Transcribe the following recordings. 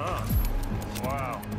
Huh. Wow.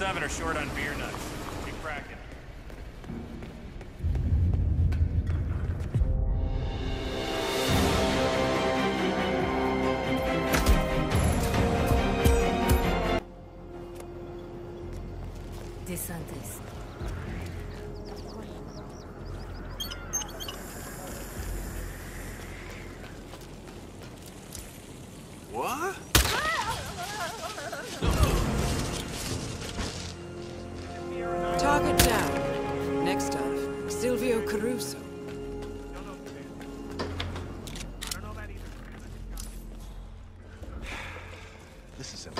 Seven are short on This is impossible.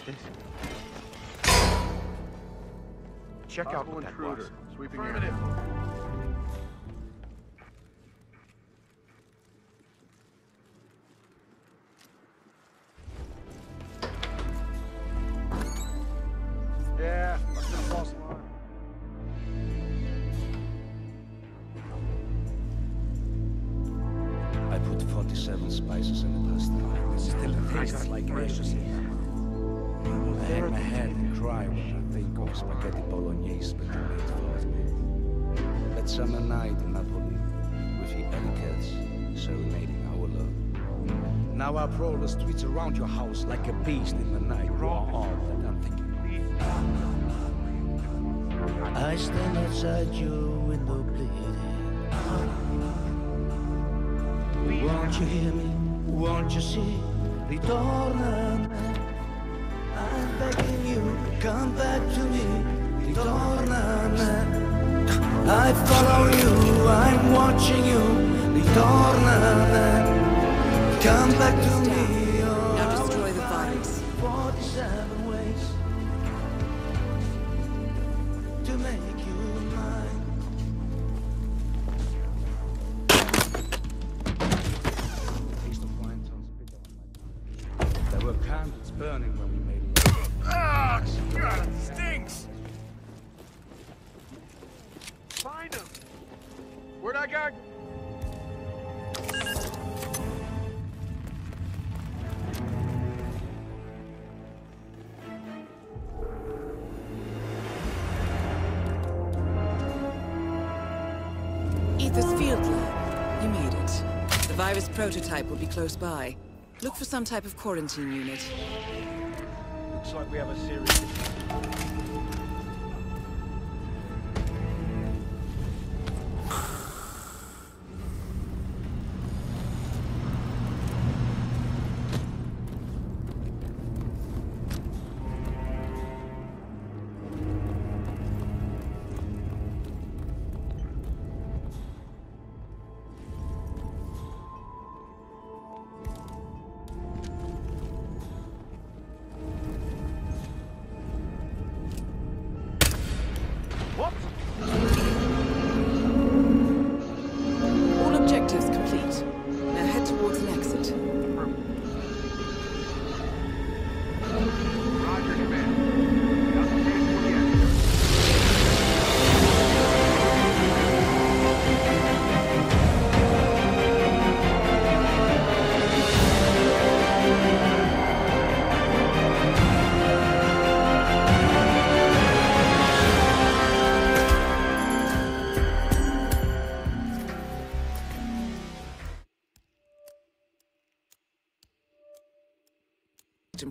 What's this? Check out Possible what that intruder. was. Sweeping Affirmative. Streets around your house like a beast in the night. Of. I stand outside your window bleeding. Won't you hear me? Won't you see? Ritorna. I'm begging you, come back to me. Ritorna. I follow you, I'm watching you. Ritorna. Come back to me. Close by. Look for some type of quarantine unit. Looks like we have a serious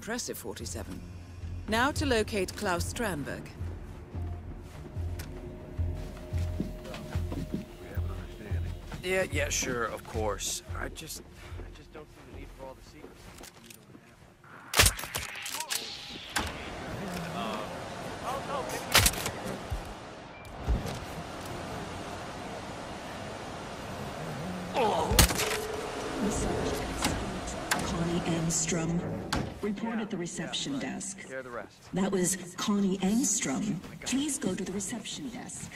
Impressive, 47. Now to locate Claus Strandberg. Yeah, yeah, sure, of course. I just, I just don't see the need for all the secrets. You don't have one. Connie Engstrom. Report at the reception desk. That was Connie Engstrom. Please go to the reception desk.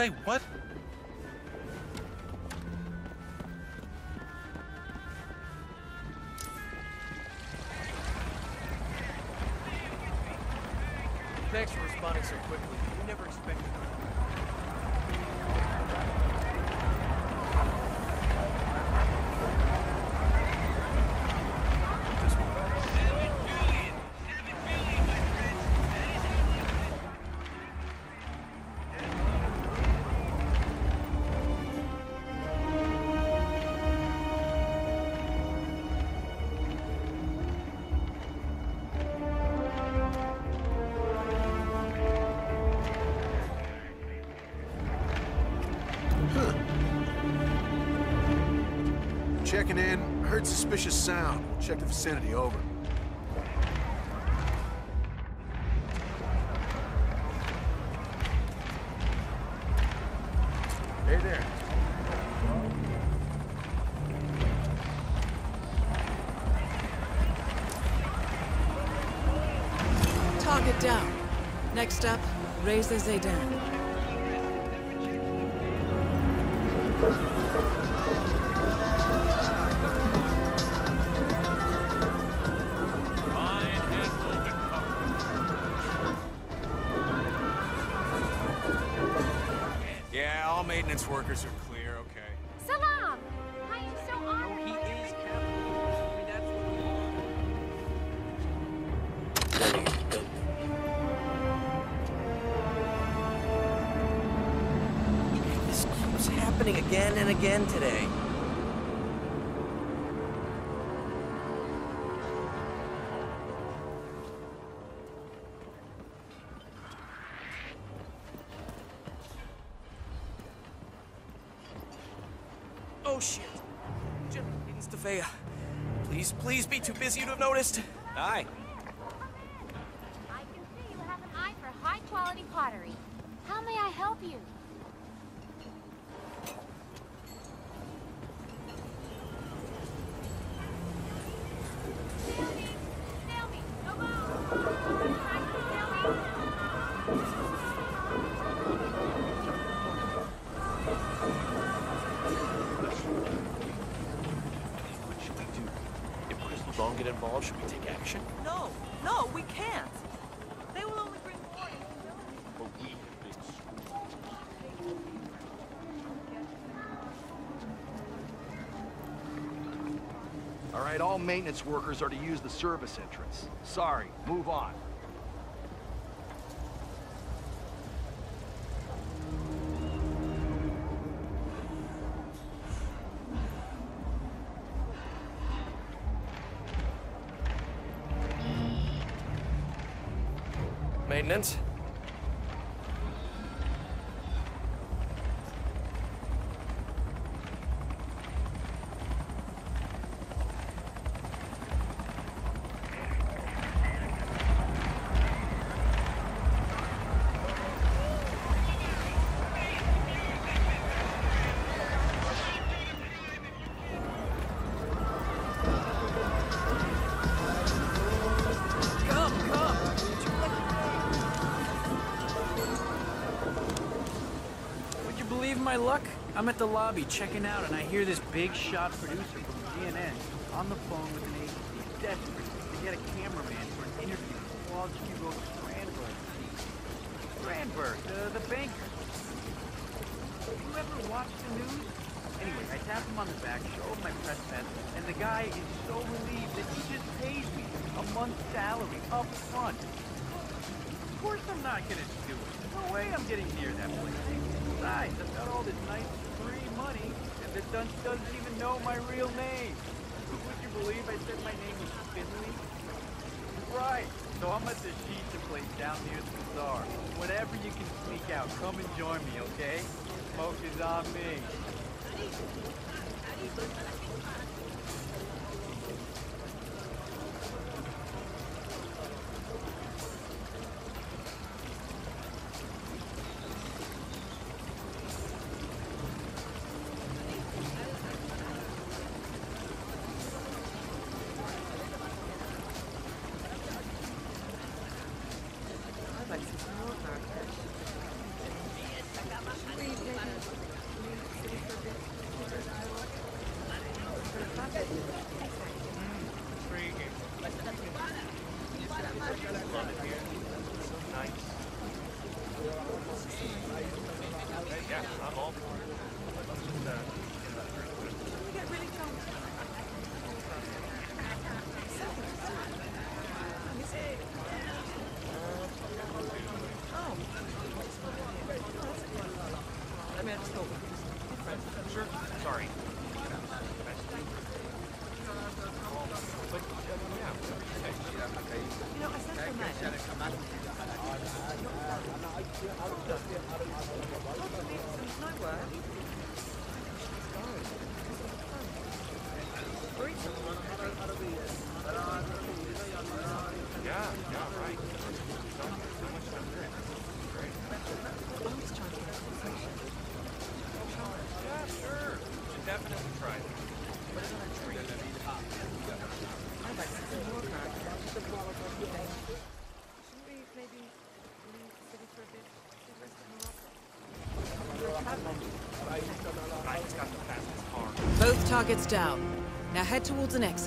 Say what? Heard suspicious sound. We'll check the vicinity. Over. Hey there. Target down. Next up, Reza Zaydan. Workers are clear, okay. Salam! I am so oh, honored. He is Captain. I mean, that's what This keeps happening again and again today. Busy All maintenance workers are to use the service entrance. Sorry, move on. Maintenance? At the lobby checking out, and I hear this big shot producer from CNN on the phone with an agency desperate to get a cameraman for an interview with Claus Hugo Strandberg. Strandberg, the, the banker. You ever watch the news? Anyway, I tap him on the back, show him my press pass, and the guy is so relieved that he just pays me a month's salary up front. Of course I'm not gonna do it. No way I'm getting near that place. Besides, I've got all this nice money, and the dunce doesn't even know my real name. Would you believe I said my name was Finley? Right. So I'm at the Shisha place down near the bazaar. Whenever you can sneak out, come and join me, okay? Smoke is on me. Targets down. Now head towards the exit.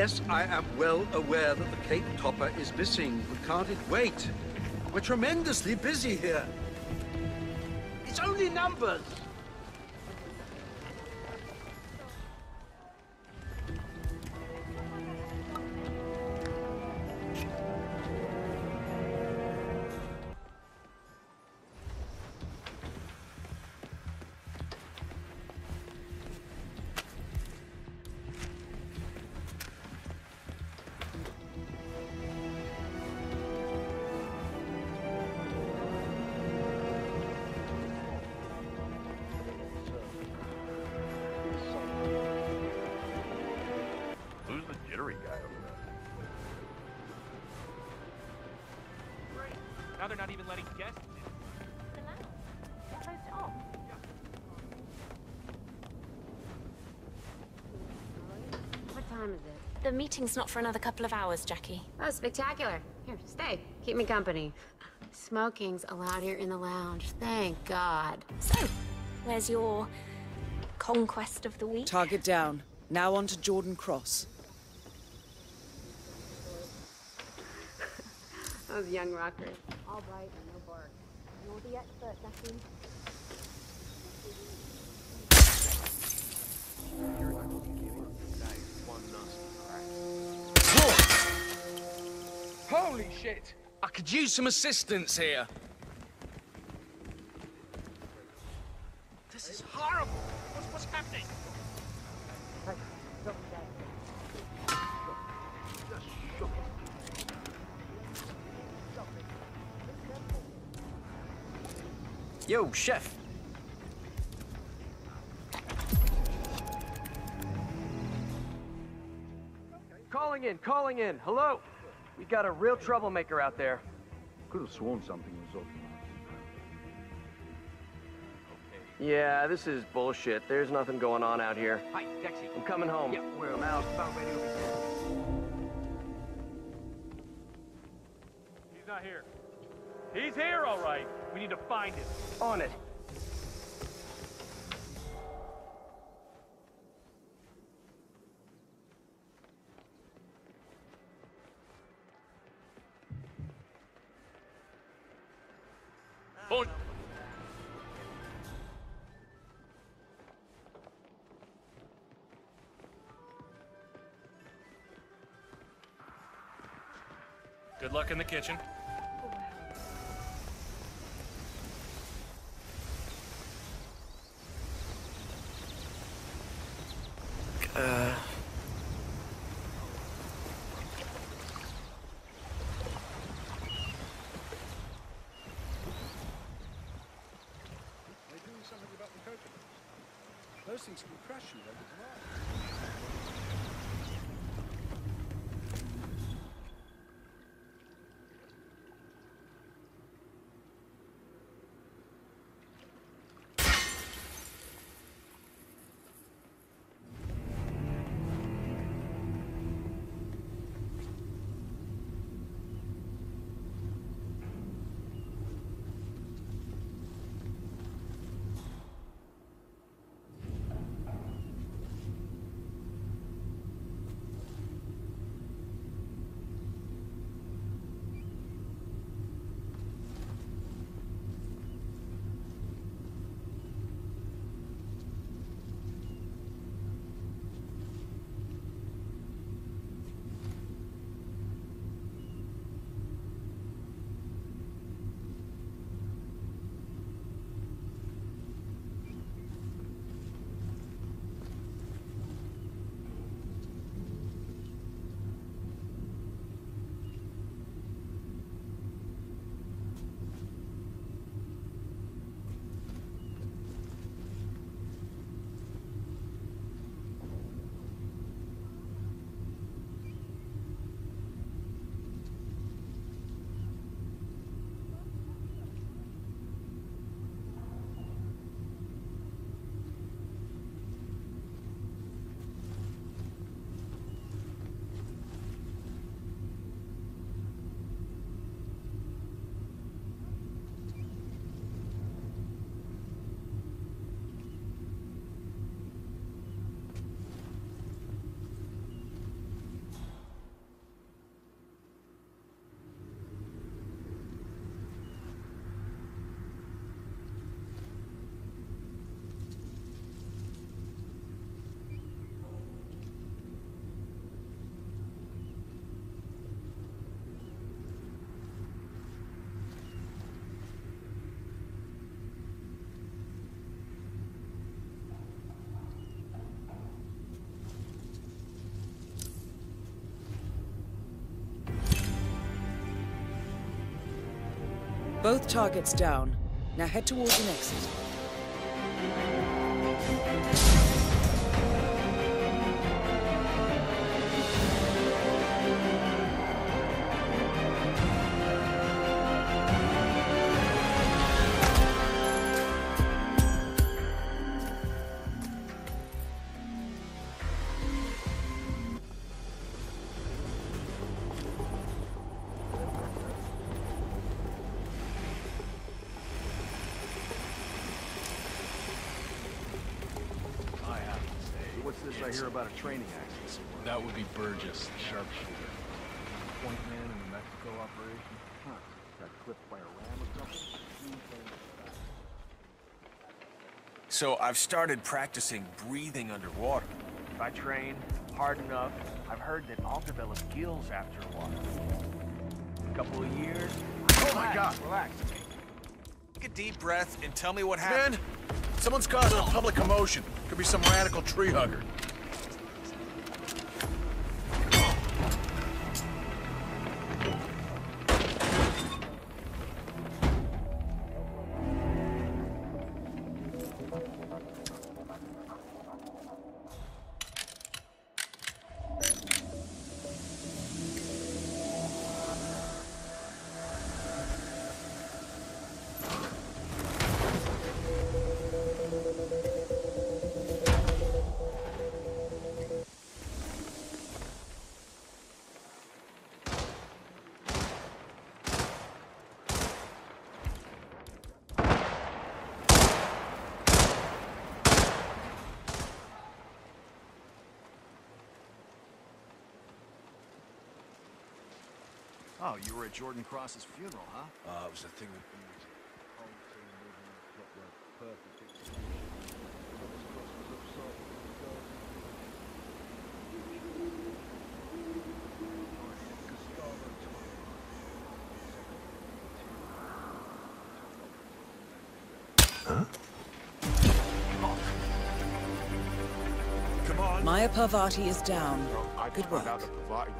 Yes, I am well aware that the Cape Topper is missing, but can't it wait? We're tremendously busy here. It's only numbers. The meeting's not for another couple of hours, Jackie. Oh, spectacular. Here, stay. Keep me company. Smoking's allowed here in the lounge. Thank God. So, where's your conquest of the week? Target down. Now on to Jordan Cross. Those young rockers. All bite and no bark. You're the expert, Jackie. Holy shit! I could use some assistance here. This is horrible. What's, what's happening? Yo, chef. Calling in, calling in. Hello? We got a real troublemaker out there. Could have sworn something was up. Yeah, this is bullshit. There's nothing going on out here. Hi, taxi. I'm coming home. Yeah, we're about, about ready to be He's not here. He's here, all right. We need to find him. On it. Good luck in the kitchen. Uh. Those things can crush you Both targets down. Now head towards an exit. What's this I hear about a training accident? That would be Burgess, the sharpshooter. Point man in the Mexico operation. Huh. Got clipped by a ram or something? So I've started practicing breathing underwater. If I train hard enough, I've heard that I'll develop gills after a while. A couple of years. Oh my God! Relax. Take a deep breath and tell me what happened. Man, someone's causing a public commotion. Could be some radical tree hugger. Oh, you were at Jordan Cross's funeral, huh? Uh, it was a thing that... Come on. Maya Parvati is down. I Good found work.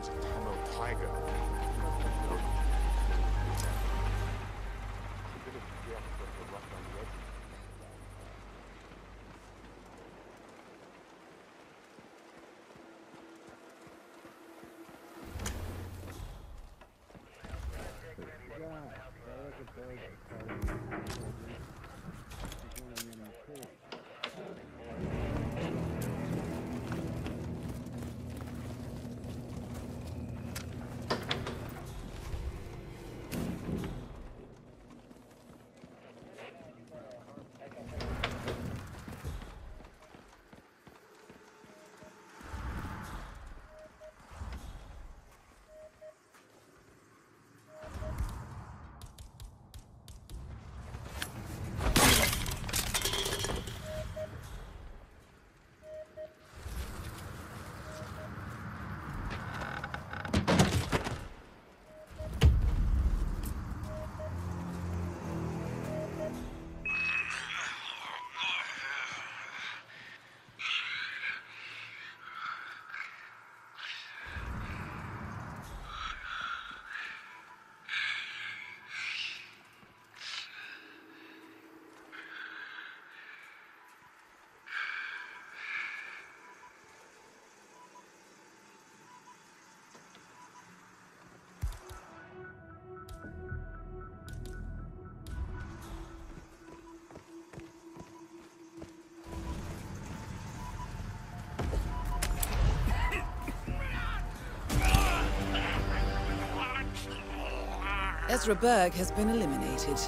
Ezra Berg has been eliminated.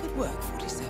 Good work, 47.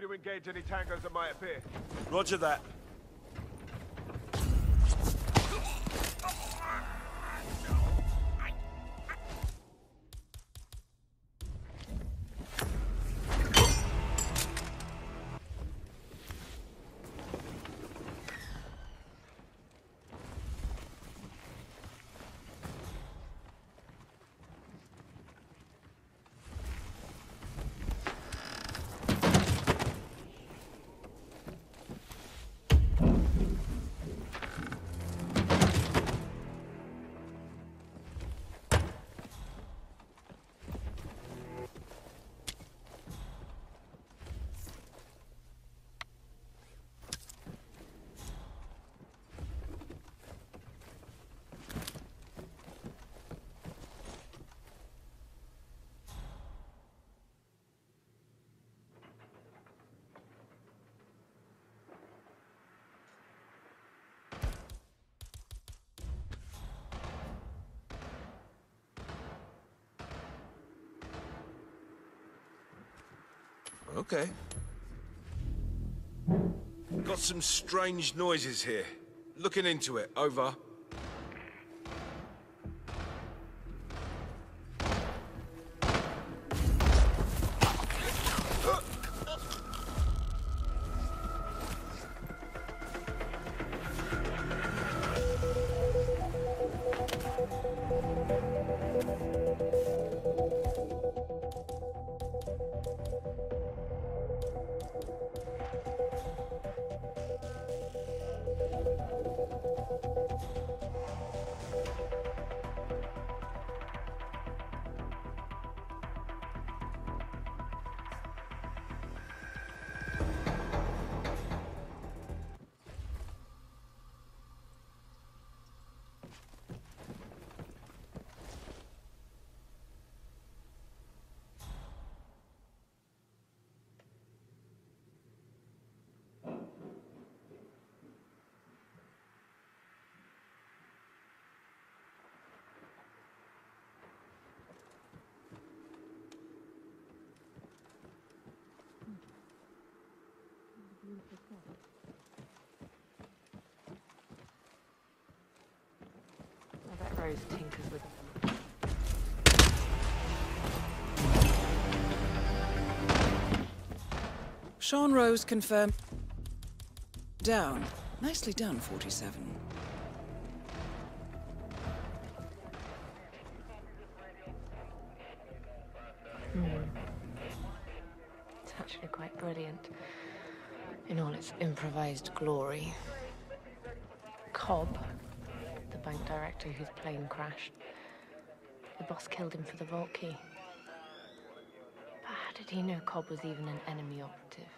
Free to engage any tangos that might appear. Roger that. Okay. Got some strange noises here. Looking into it. Over. Rose. Sean Rose confirmed. Down. Nicely done, 47. Glory. Cobb, the bank director whose plane crashed, the boss killed him for the vault key. But how did he know Cobb was even an enemy operative?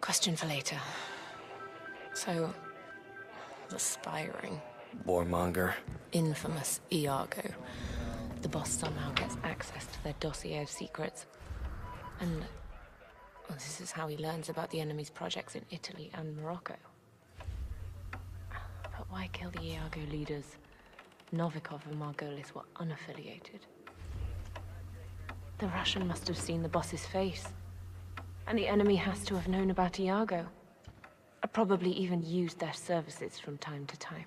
Question for later. So, the spyring. Warmonger. infamous Iago. The boss somehow gets access to their dossier of secrets. And well, this is how he learns about the enemy's projects in Italy and Morocco. But why kill the Iago leaders? Novikov and Margolis were unaffiliated. The Russian must have seen the boss's face. And the enemy has to have known about Iago. Uh, Probably even used their services from time to time.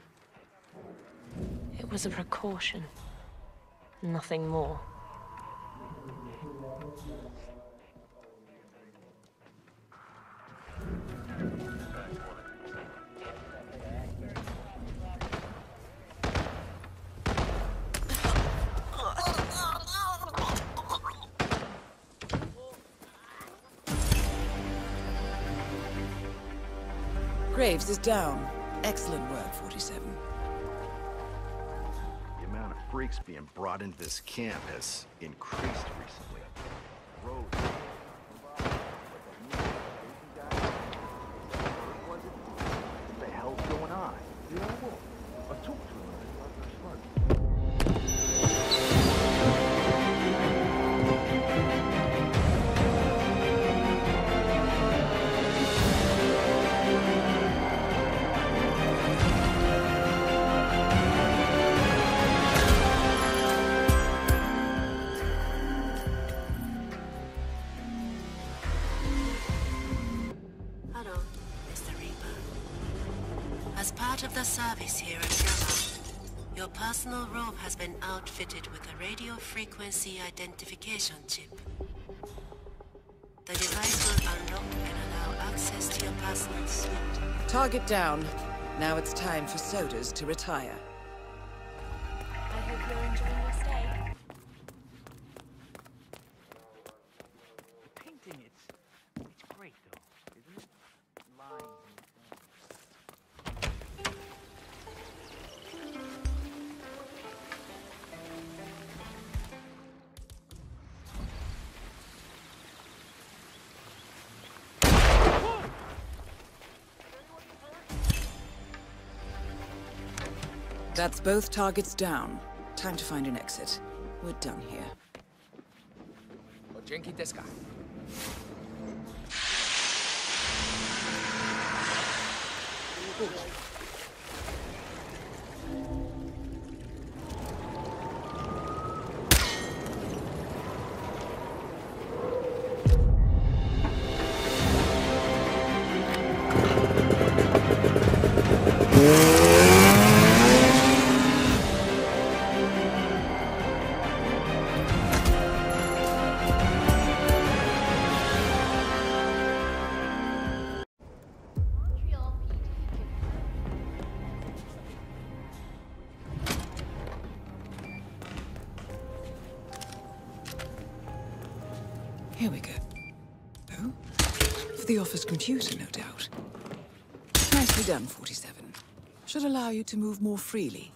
It was a precaution. Nothing more. Graves is down. Excellent work, 47. The amount of freaks being brought into this camp has increased recently. Part of the service here at GAMA, your personal robe has been outfitted with a radio frequency identification chip. The device will unlock and allow access to your personal suite. Target down. Now it's time for Soders to retire. That's both targets down. Time to find an exit. We're done here. Ojenki desu ka? Computer, no doubt. Nicely done, 47. Should allow you to move more freely.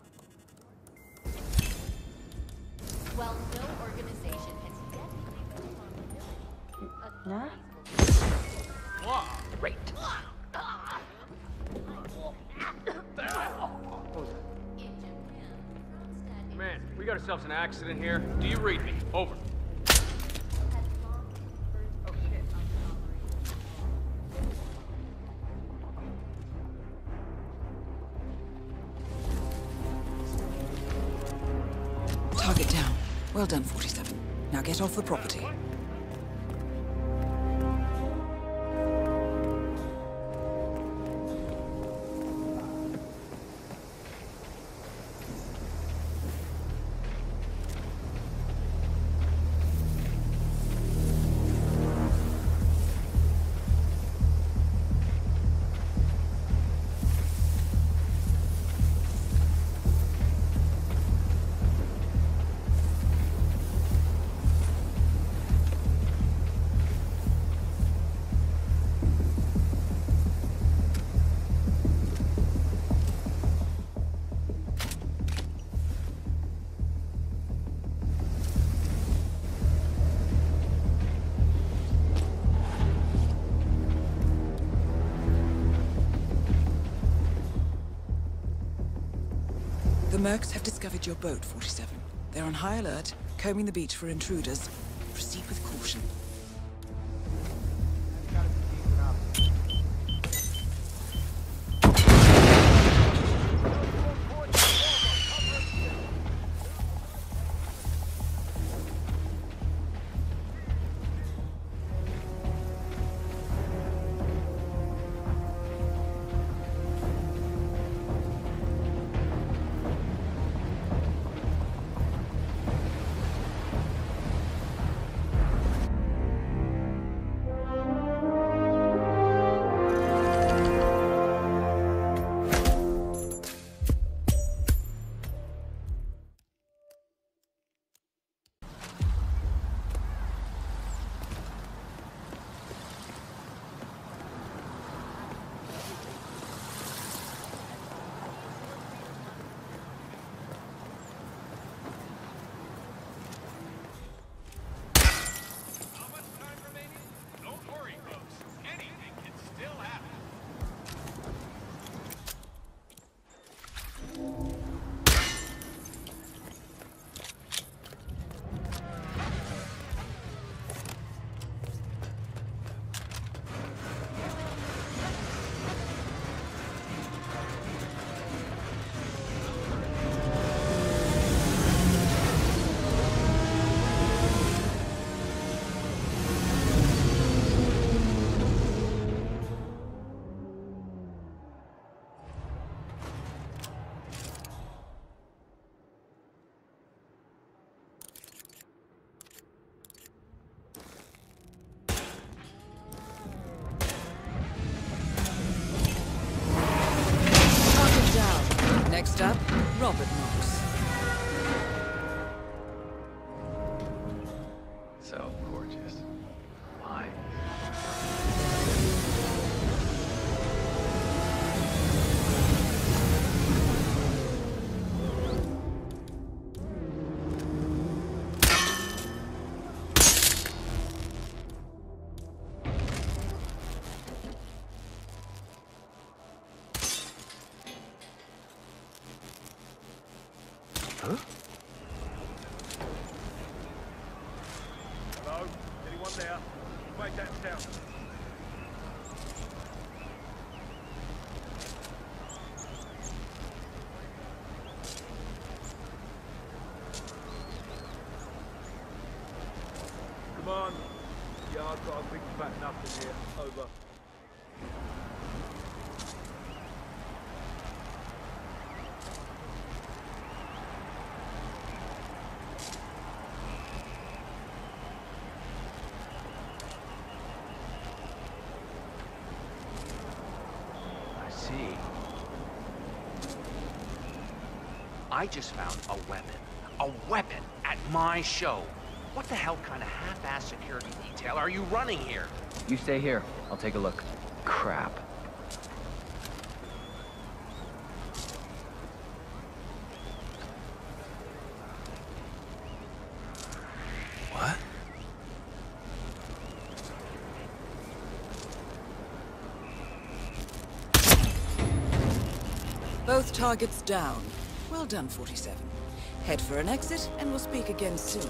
Well, no organization has yet No? Great. Man, we got ourselves an accident here. Do you read me? Off the property. The Mercs have discovered your boat, 47. They're on high alert, combing the beach for intruders. Proceed with caution. See. I just found a weapon. A weapon at my show. What the hell kind of half-ass security detail are you running here? You stay here. I'll take a look. Crap. Targets down. Well done, 47. Head for an exit, and we'll speak again soon.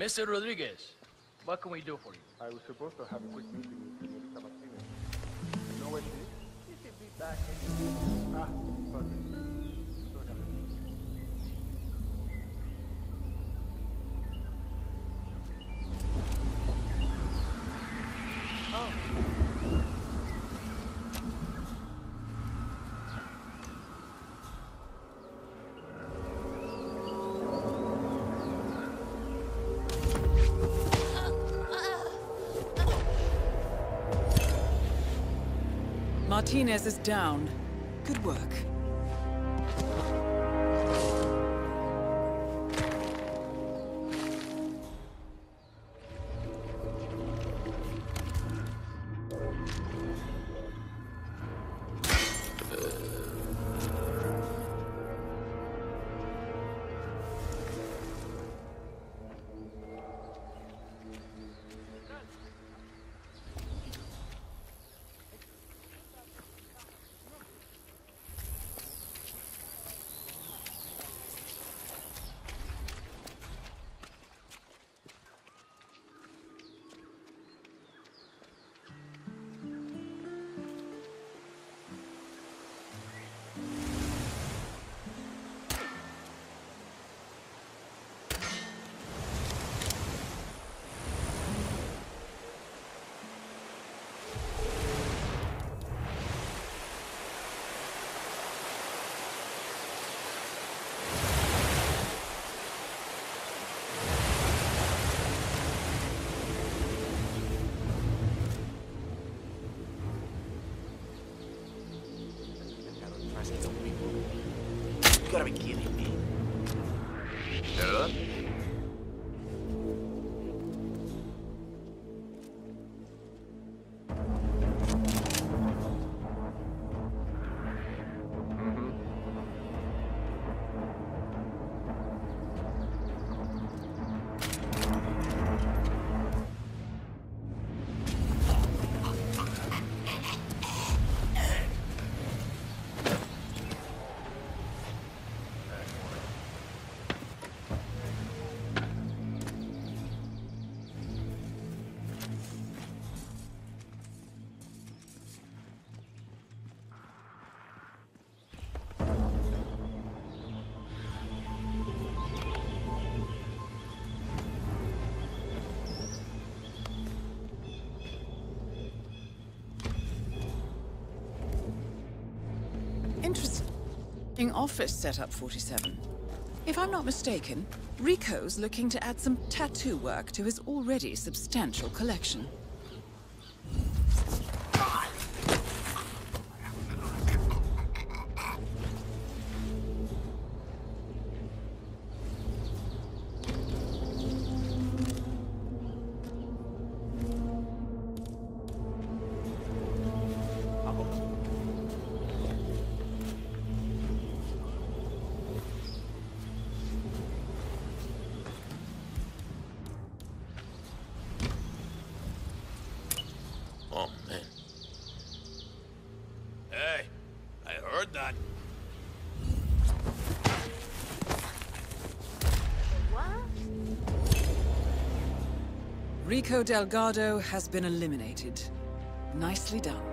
Mr. Rodriguez, what can we do for you? I was supposed to have a quick meeting with Senorita Martinez. You know where she is? She should be back. in... Ah, perfect. Martinez is down. Good work. Interesting office setup, 47. If I'm not mistaken, Rico's looking to add some tattoo work to his already substantial collection. Rico Delgado has been eliminated. Nicely done.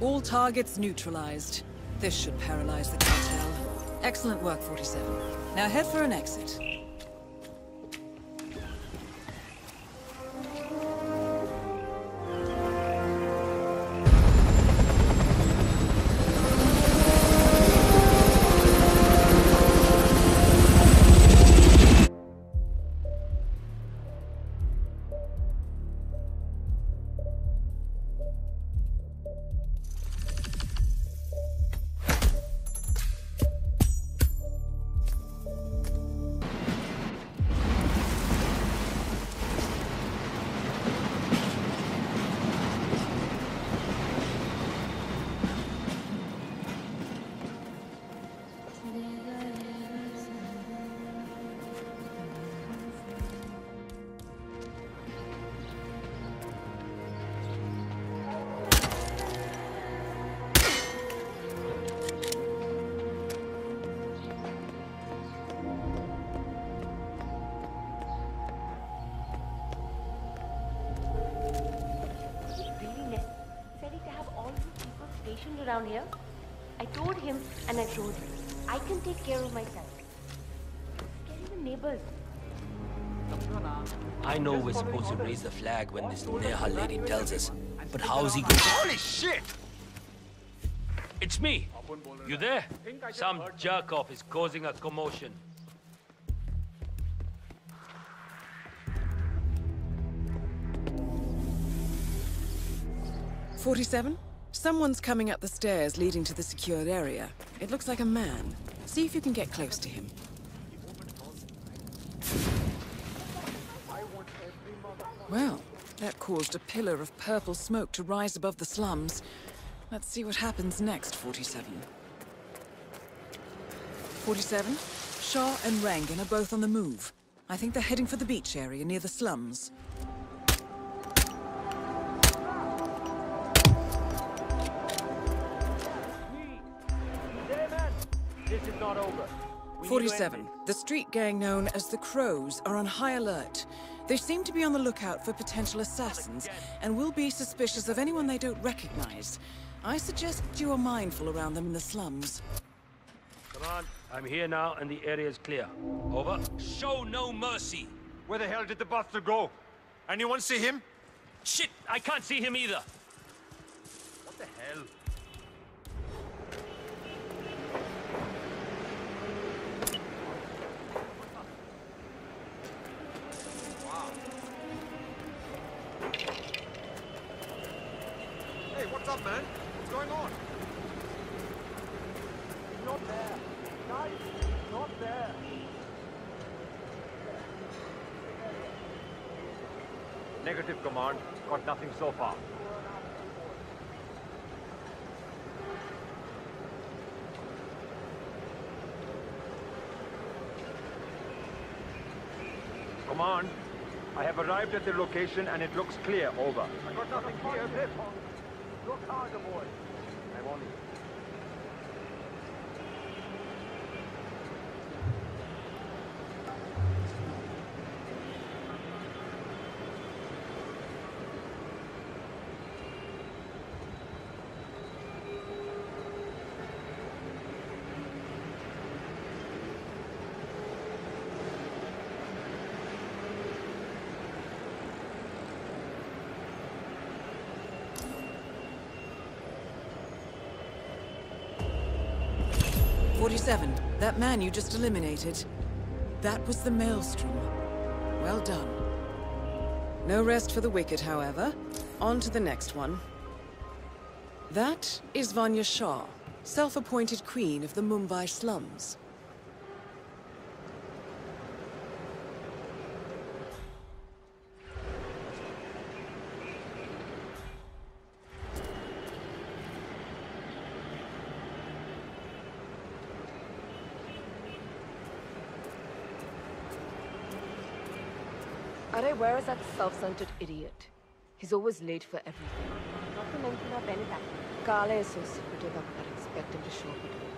All targets neutralized. This should paralyze the cartel. Excellent work, 47. Now head for an exit. Down here. I told him and I told him. I can take care of myself. Scare the neighbors. I know we're supposed to raise the flag when this Neha lady tells us, but how's he going to... Holy shit! It's me! You there? Some jerk-off is causing a commotion. Forty-seven. Someone's coming up the stairs leading to the secured area. It looks like a man. See if you can get close to him. Well, that caused a pillar of purple smoke to rise above the slums. Let's see what happens next, 47. 47? Shah and Rangan are both on the move. I think they're heading for the beach area near the slums. This is not over. 47. The street gang known as the Crows are on high alert. They seem to be on the lookout for potential assassins and will be suspicious of anyone they don't recognize. I suggest you are mindful around them in the slums. Come on. I'm here now and the area is clear. Over. Show no mercy. Where the hell did the buster go? Anyone see him? Shit! I can't see him either. What the hell? Hey, what's up, man? What's going on? Not there. Guys, not there. Negative, Command. Got nothing so far. Command, I have arrived at the location and it looks clear. Over. I got nothing here. Look harder, boy. I'm on it. Forty-seven. That man you just eliminated. That was the Maelstrom. Well done. No rest for the wicked, however. On to the next one. That is Vanya Shah, self-appointed queen of the Mumbai slums. Where is that self-centered idiot? He's always late for everything. Not to mention our benefactor. Kale is so secretive, I would expect him to show up at all.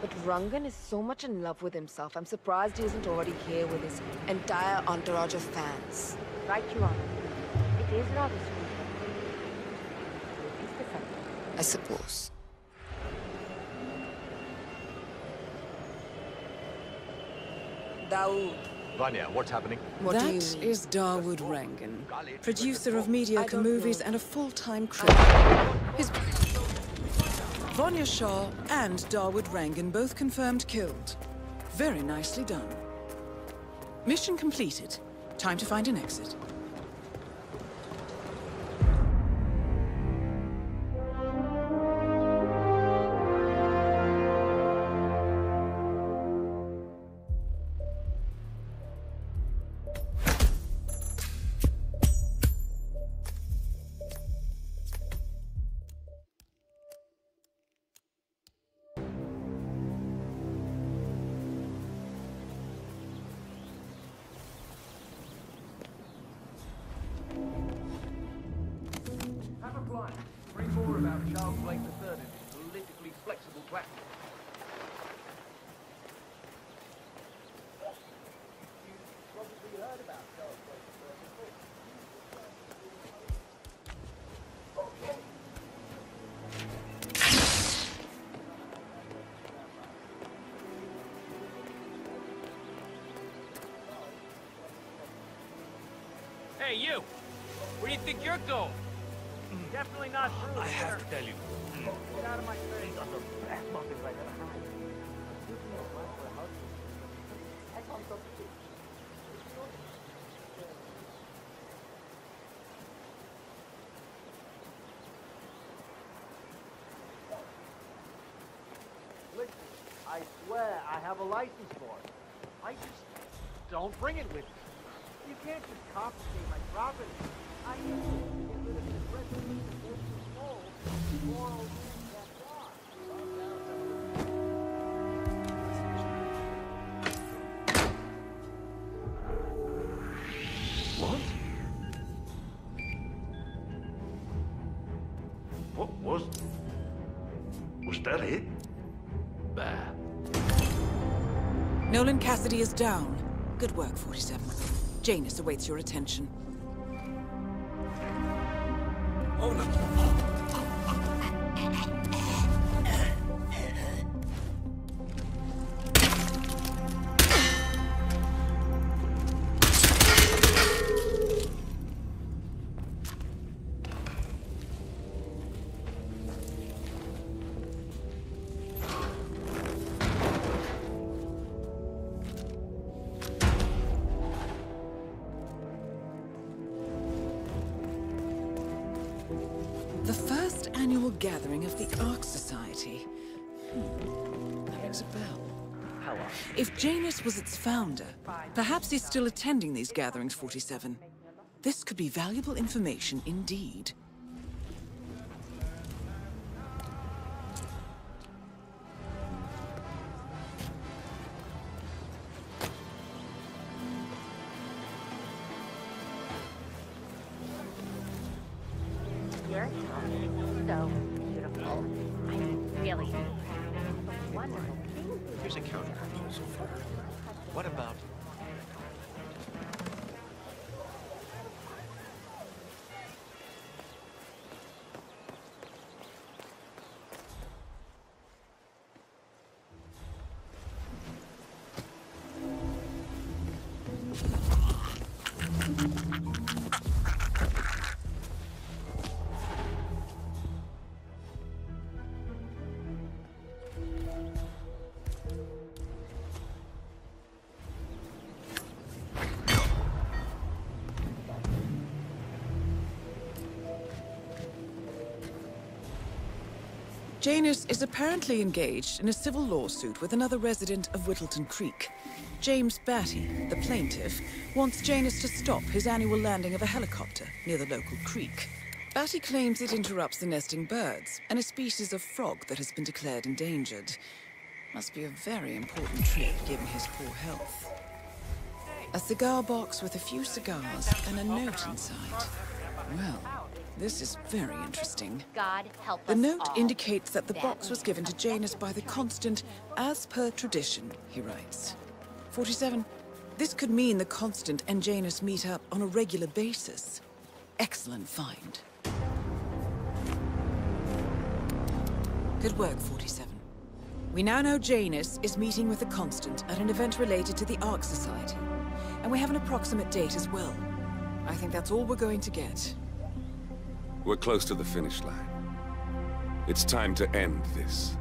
But Rangan is so much in love with himself, I'm surprised he isn't already here with his entire entourage of fans. Right, you are. It is rather sweet. I suppose. Dawood. Vanya, what's happening? What do you mean? is Dawood Rangan, producer of mediocre movies and a full-time critic. His... Vanya Shah and Dawood Rangan both confirmed killed. Very nicely done. Mission completed. Time to find an exit. Where do you think you're going? Definitely not through I have to tell you. Get out of my face. These are the best muffins I've ever had. Listen, I swear I have a license for it. I just don't bring it with me. You can't just confiscate my property. I need to get rid of this residence and go to small, moral What? What was... Was that it? Bah. Nolan Cassidy is down. Good work, 47. Janus awaits your attention. Rings a bell. If Janus was its founder, perhaps he's still attending these gatherings, 47. This could be valuable information indeed. Janus is apparently engaged in a civil lawsuit with another resident of Whittleton Creek. James Batty, the plaintiff, wants Janus to stop his annual landing of a helicopter near the local creek. Batty claims it interrupts the nesting birds and a species of frog that has been declared endangered. Must be a very important trip given his poor health. A cigar box with a few cigars and a note inside. Well, this is very interesting. God help The note all. indicates that the box was given to Janus by the Constant as per tradition, he writes. 47. This could mean the Constant and Janus meet up on a regular basis. Excellent find. Good work, 47. We now know Janus is meeting with the Constant at an event related to the Ark Society. And we have an approximate date as well. I think that's all we're going to get. We're close to the finish line. It's time to end this.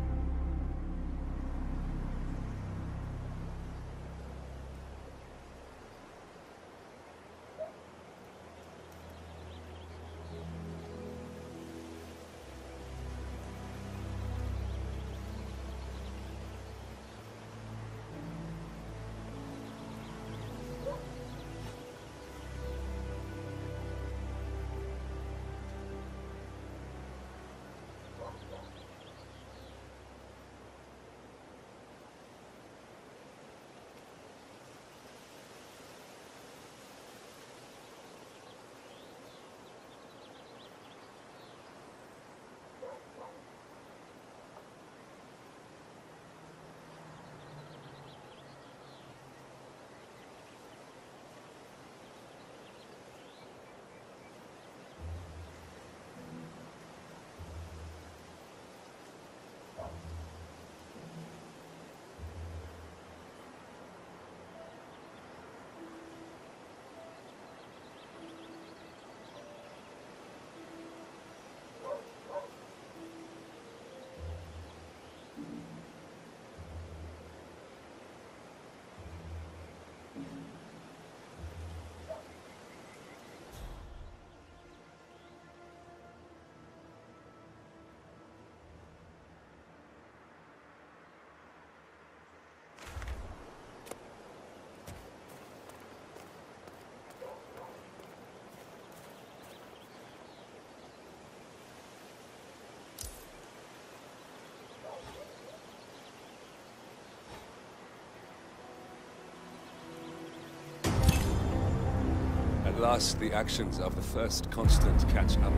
At last, the actions of the first constant catch up.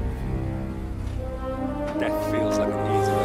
Death feels like an easy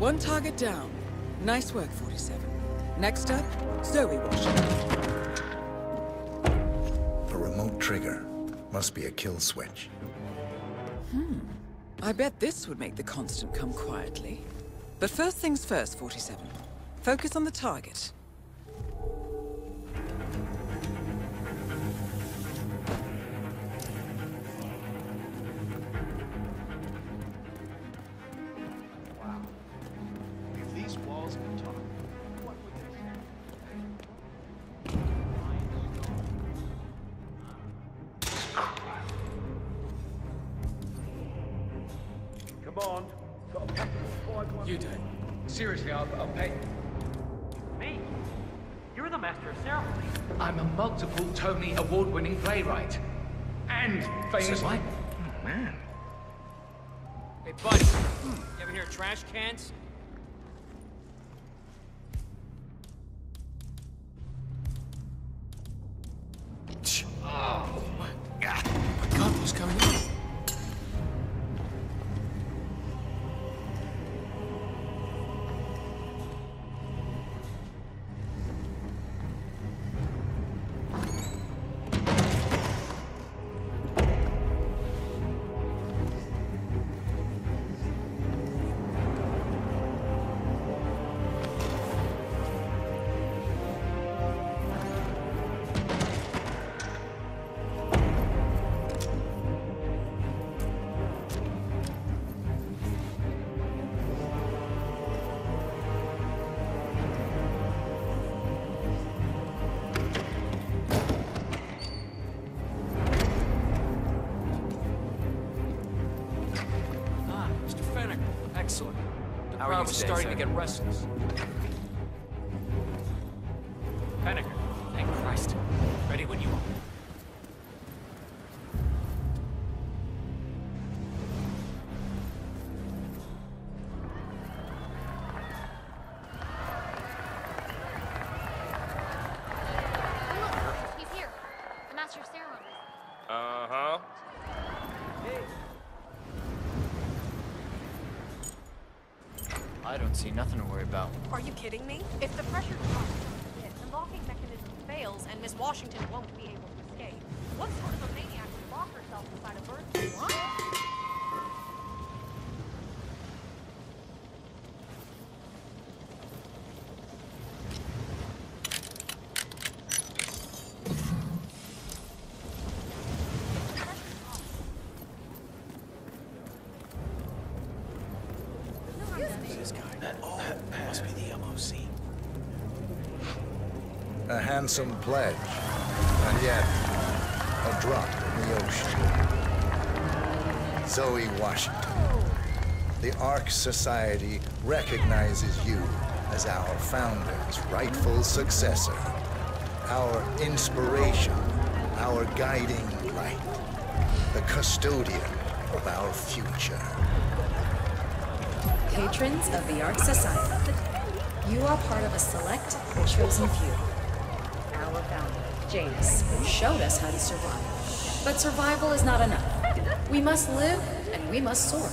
One target down. Nice work, 47. Next up, Zoe Washer. A remote trigger. Must be a kill switch. Hmm. I bet this would make the Constant come quietly. But first things first, 47. Focus on the target. See nothing to worry about. Are you kidding me? If the pressure A handsome pledge, and yet a drop in the ocean. Zoe Washington, the Ark Society recognizes you as our founder's rightful successor, our inspiration, our guiding light, the custodian of our future. Patrons of the Ark Society, you are part of a select chosen few. Janus, showed us how to survive. But survival is not enough. We must live and we must soar.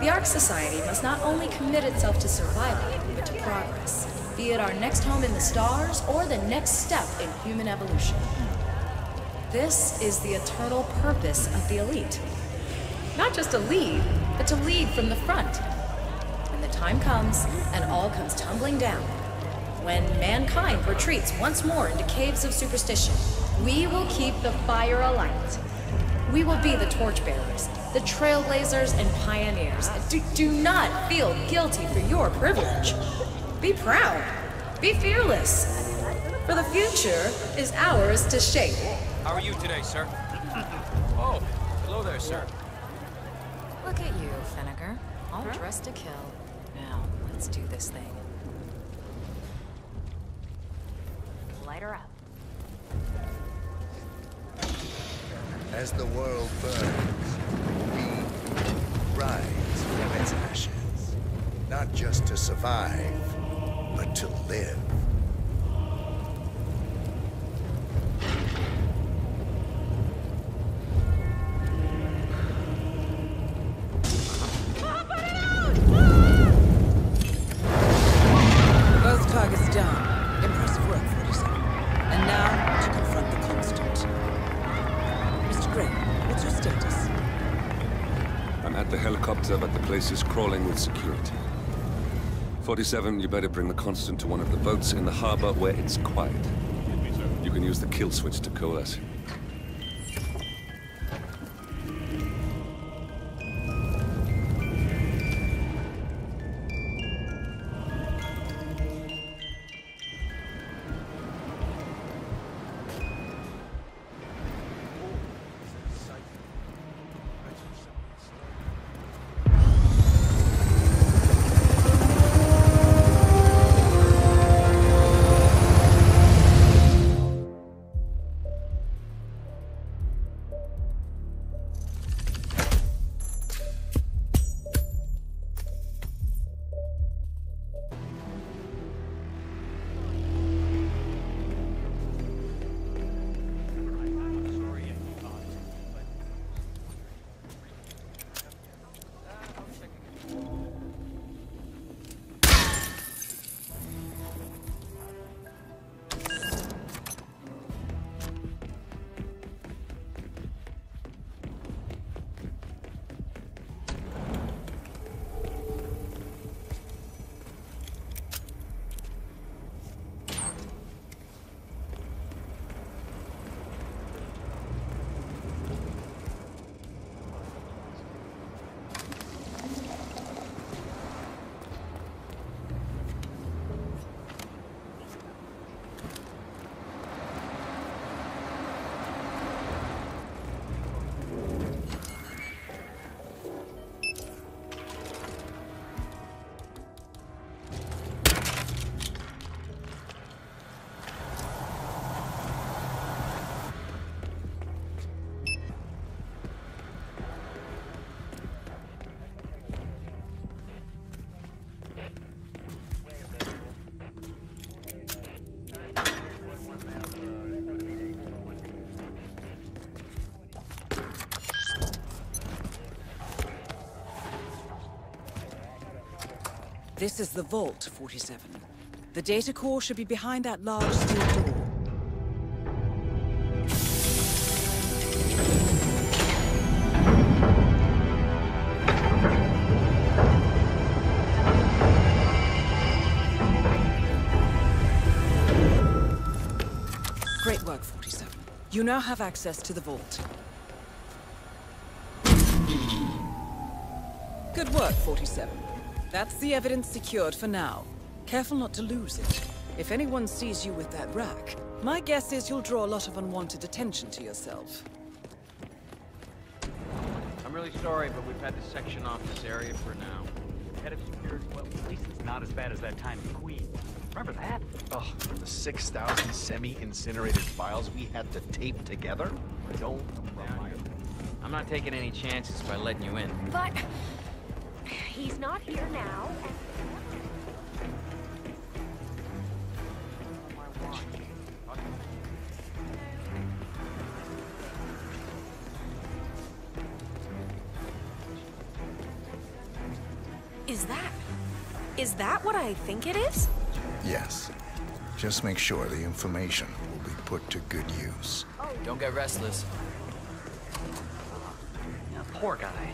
The Ark Society must not only commit itself to survival, but to progress, be it our next home in the stars or the next step in human evolution. This is the eternal purpose of the elite. Not just to lead, but to lead from the front. When the time comes and all comes tumbling down, when mankind retreats once more into caves of superstition, we will keep the fire alight. We will be the torchbearers, the trailblazers and pioneers. Do, do not feel guilty for your privilege. Be proud. Be fearless. For the future is ours to shape. How are you today, sir? oh, hello there, sir. Look at you, Finnegar. All dressed to kill. Now, let's do this thing. As the world burns, we rise from its ashes. Not just to survive, but to live. 47, you better bring the Constant to one of the boats in the harbor where it's quiet. You can use the kill switch to coerce. This is the vault, 47. The data core should be behind that large steel door. Great work, 47. You now have access to the vault. Good work, 47. That's the evidence secured for now. Careful not to lose it. If anyone sees you with that rack, my guess is you'll draw a lot of unwanted attention to yourself. I'm really sorry, but we've had to section off this area for now. Head of security, well, at least it's not as bad as that time in Queen. Remember that? Oh, the 6,000 semi-incinerated files we had to tape together? Don't remind me. I'm not taking any chances by letting you in. But he's not here now, and Is that... Is that what I think it is? Yes. Just make sure the information will be put to good use. Don't get restless. Yeah, poor guy.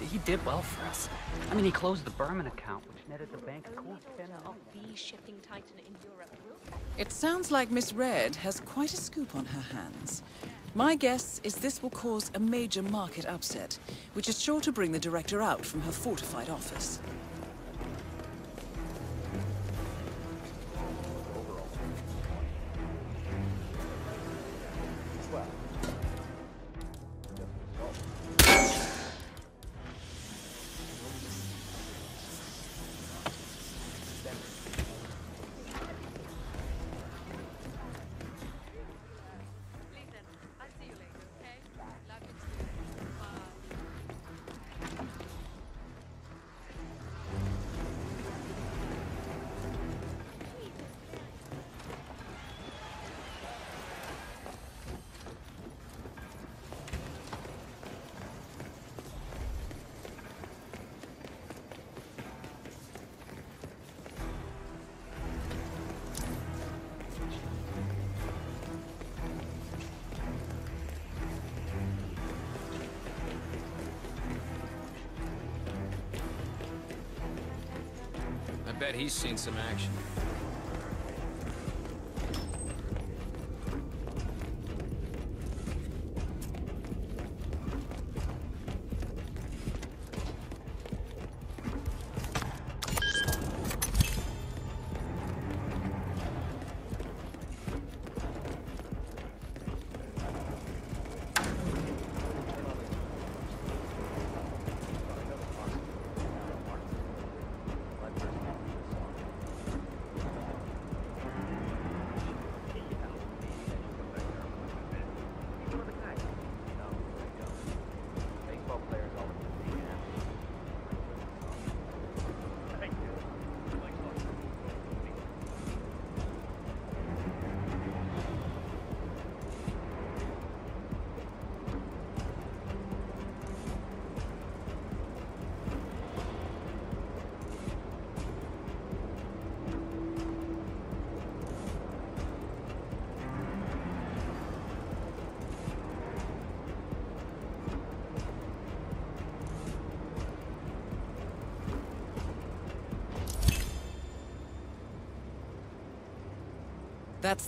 He did well for us. I mean, he closed the Berman account, which netted the bank a cool of the shipping titan in Europe It sounds like Miss Red has quite a scoop on her hands. My guess is this will cause a major market upset, which is sure to bring the director out from her fortified office. Bet he's seen some action.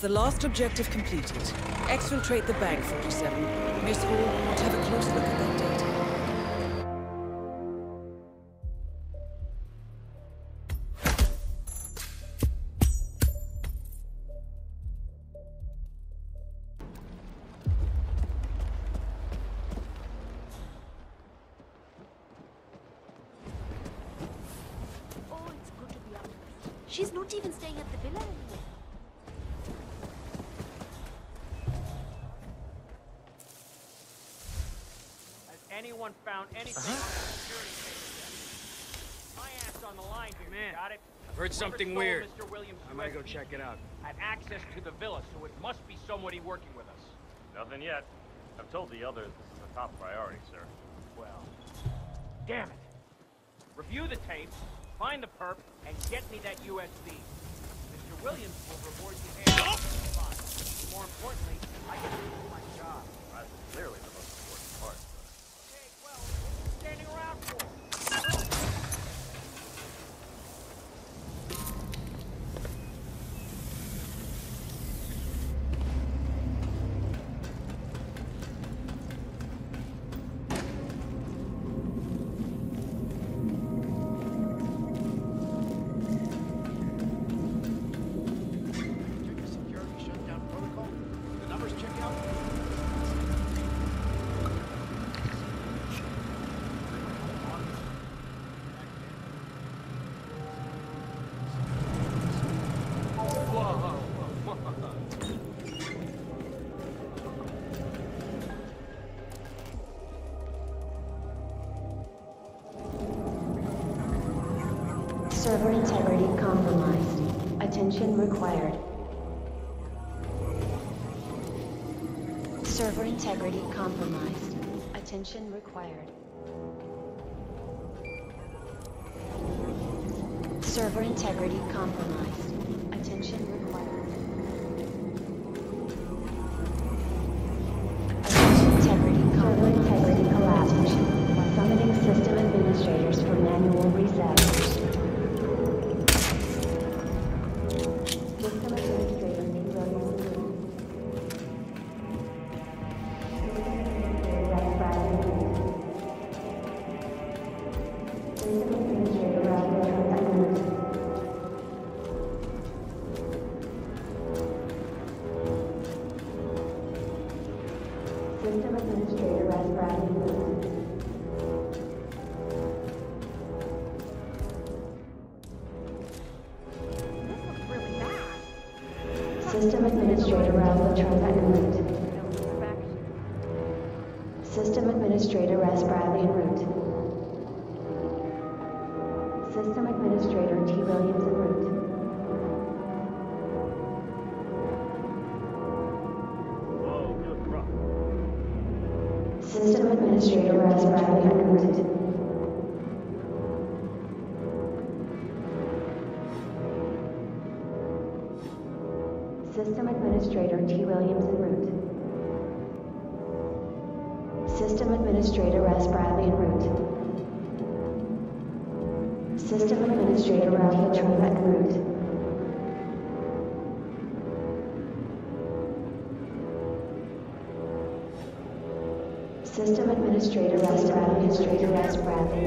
The last objective completed. Exfiltrate the bank, 47. Miss Hall, to have a close look at that data. I've heard something weird. Mr. Williams I might go check it out. I've access to the villa, so it must be somebody working with us. Nothing yet. I've told the others this is a top priority, sir. Well, damn it. Review the tapes, find the perp, and get me that USB. Mr. Williams will reward you. More importantly, I can. Server integrity compromised. Attention required. Server integrity compromised. Attention required. Server integrity compromised. cultural System Administrator S. Administrator S. Bradley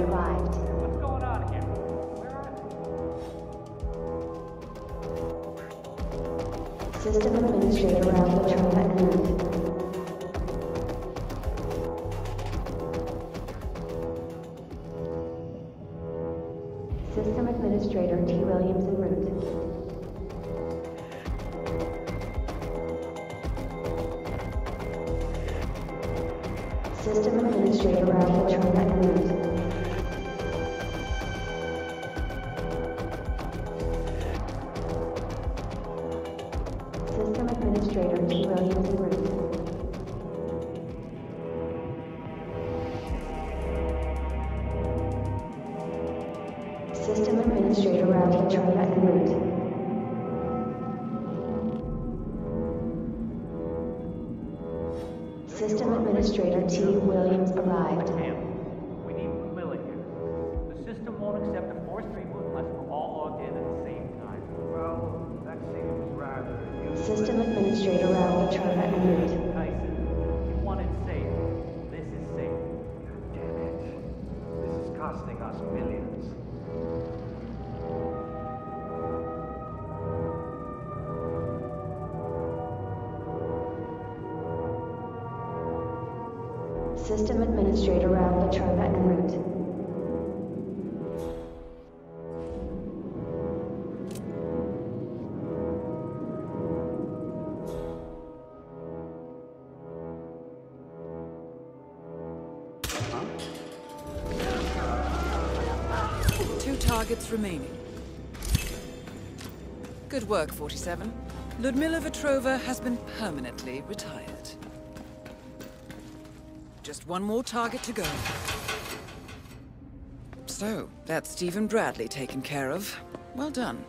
System Administrator route Latrona en route. targets remaining. Good work, 47. Ludmila Vetrova has been permanently retired. Just one more target to go. So, that's Steven Bradley taken care of. Well done.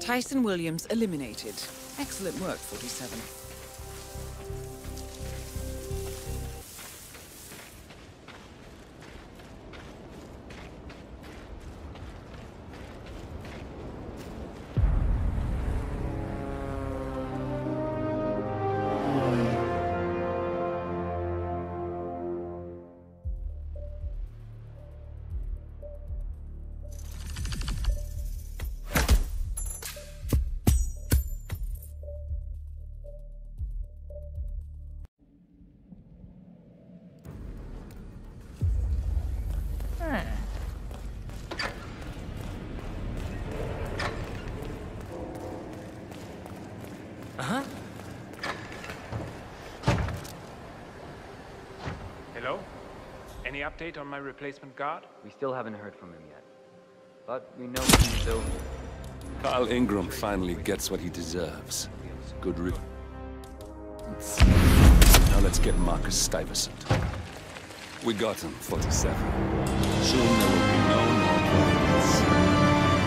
Tyson Williams eliminated. Excellent work, 47. Any update on my replacement guard? We still haven't heard from him yet. But we know he's still... Carl Ingram finally gets what he deserves. Good re- Now let's get Marcus Stuyvesant. We got him, 47. Soon there will be no more problems.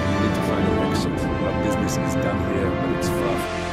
We need to find an exit. Our business is done here, but it's far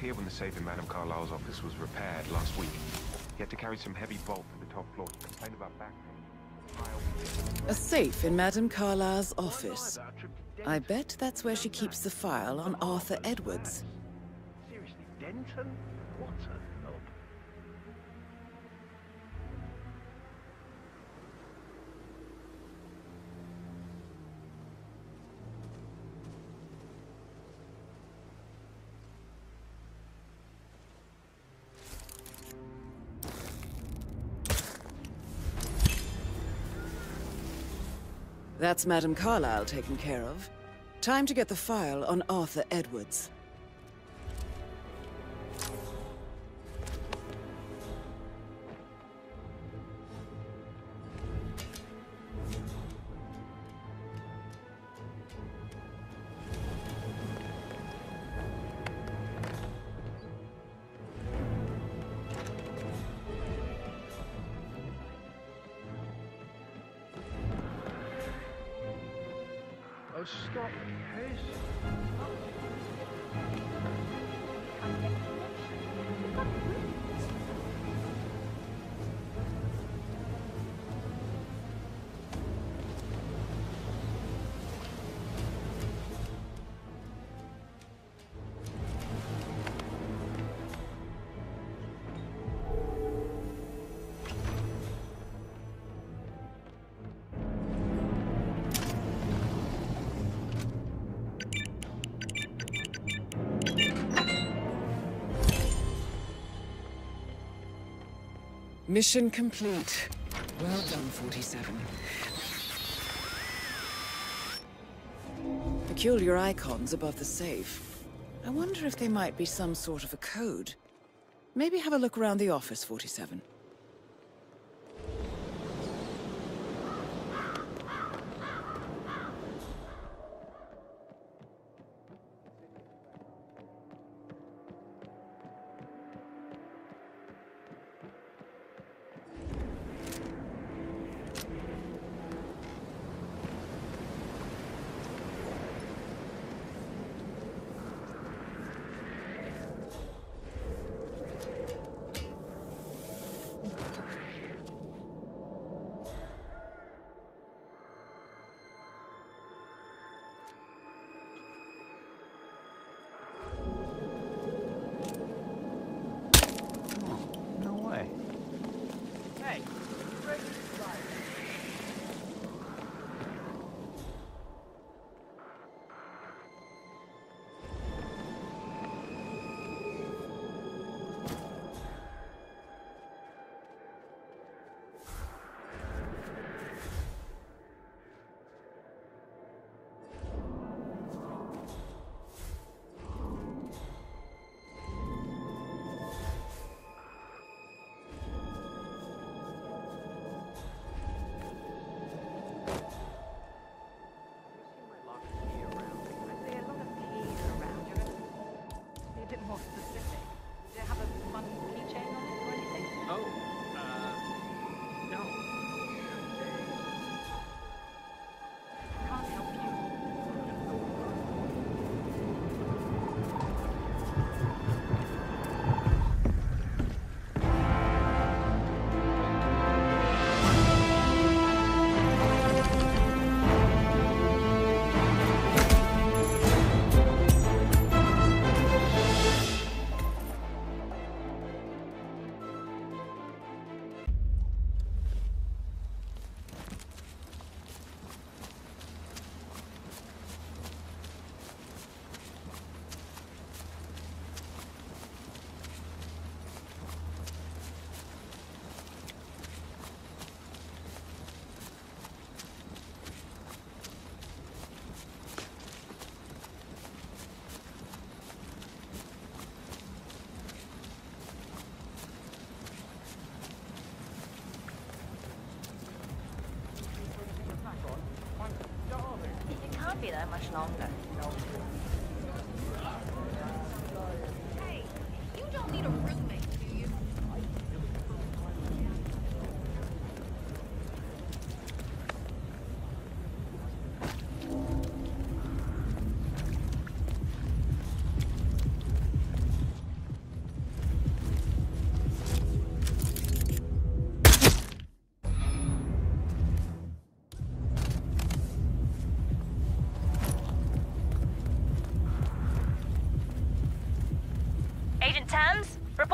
here when the safe in Madame Carlisle's office was repaired last week. He had to carry some heavy bolt to the top floor. He complained about back pain. A safe in Madame Carlisle's office. I bet that's where she keeps the file on Arthur Edwards. That's Madame Carlisle taken care of. Time to get the file on Arthur Edwards. Stop, Hayes. Mission complete. Well done, 47. Peculiar icons above the safe. I wonder if they might be some sort of a code. Maybe have a look around the office, 47. be there much longer.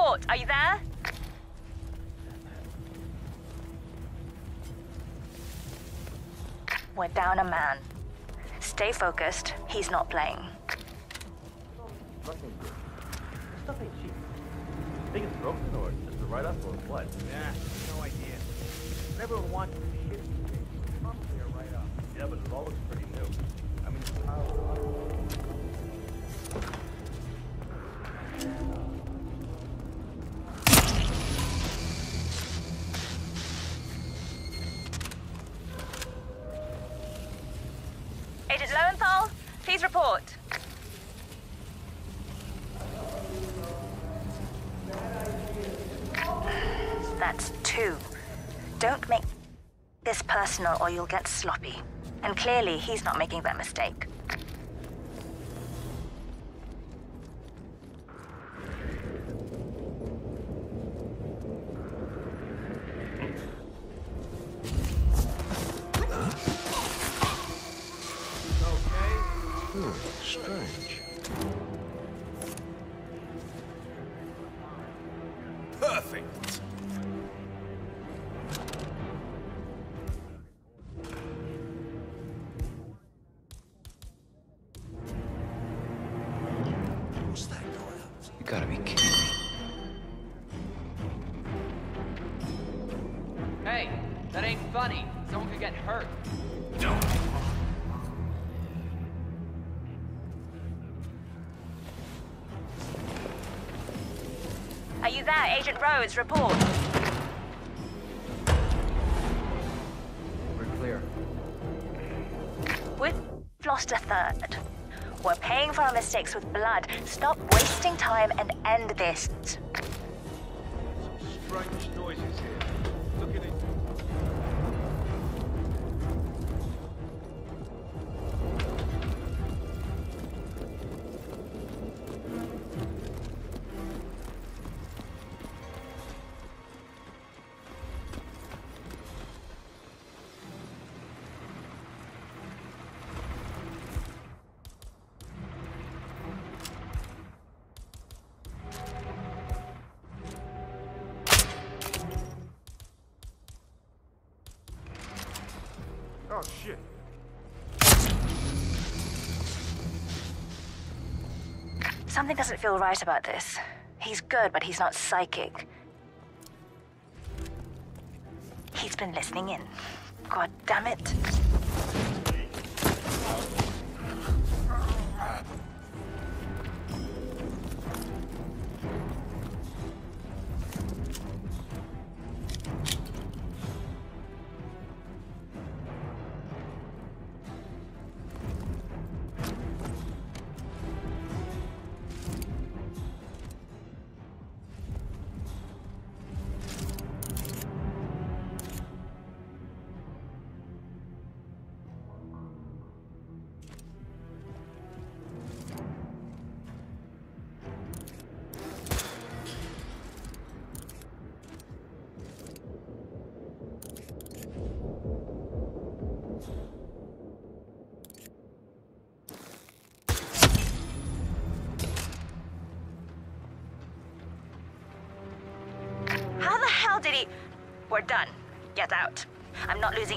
Are you there? We're down a man. Stay focused, he's not playing. you'll get sloppy. And clearly, he's not making that mistake. sticks with blood. Stop wasting time and end this. Oh, shit. Something doesn't feel right about this. He's good, but he's not psychic. He's been listening in. God damn it.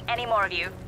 Any more of you.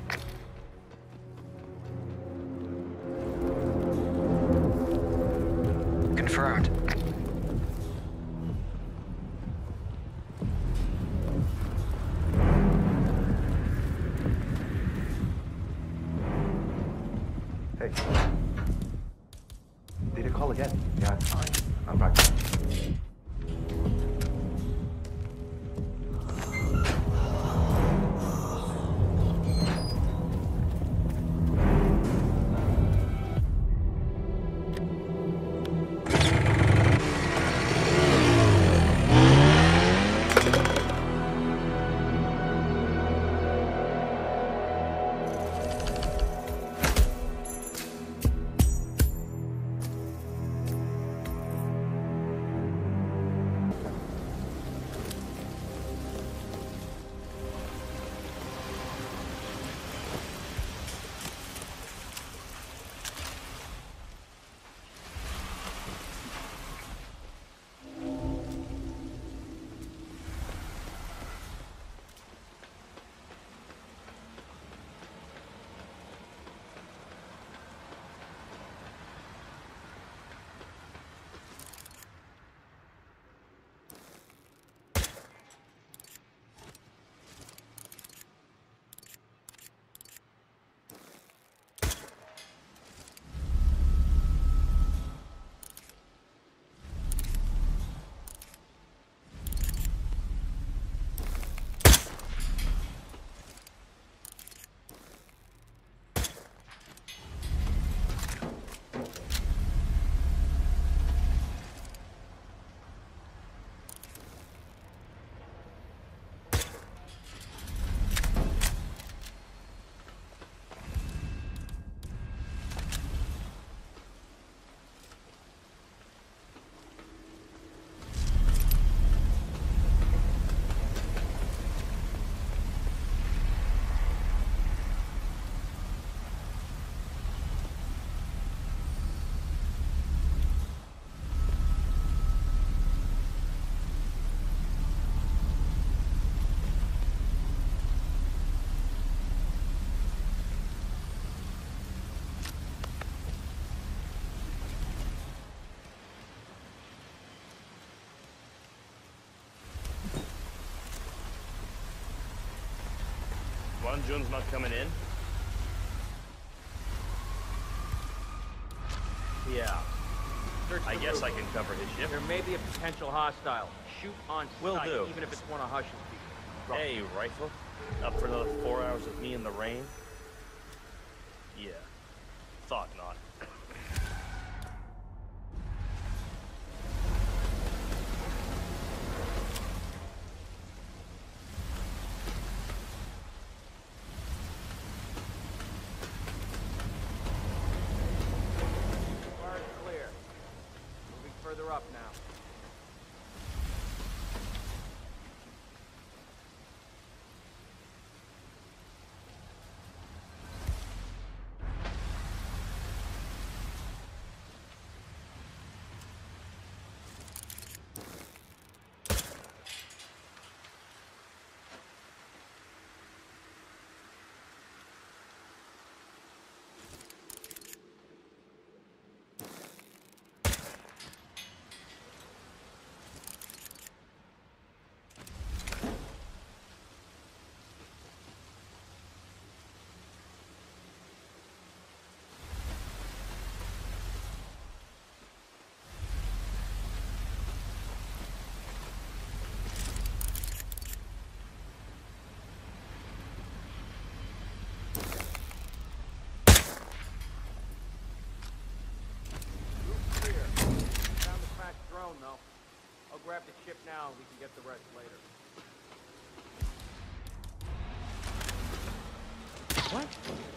Wan Jun's not coming in? Yeah. Search I guess roof. I can cover his ship. There may be a potential hostile. Shoot on Will sight, do. even if it's one of Hush's people. Hey, rifle. Up for another four hours with me in the rain? Yeah. Thought not. Far is clear. Moving further up now. Roof's clear. Found the cracked drone, though. I'll grab the ship now we can get the rest later. What?